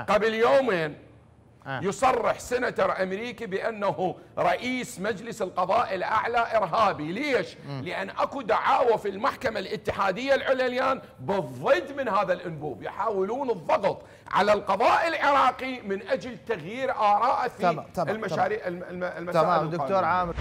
آه. قبل يومين آه. يصرح سنتر أمريكي بأنه رئيس مجلس القضاء الأعلى إرهابي، ليش؟ لأن أكو دعاوى في المحكمة الاتحادية العليان بالضد من هذا الأنبوب، يحاولون الضغط على القضاء العراقي من أجل تغيير اراءه في المشاريع المسائل تمام دكتور عامر.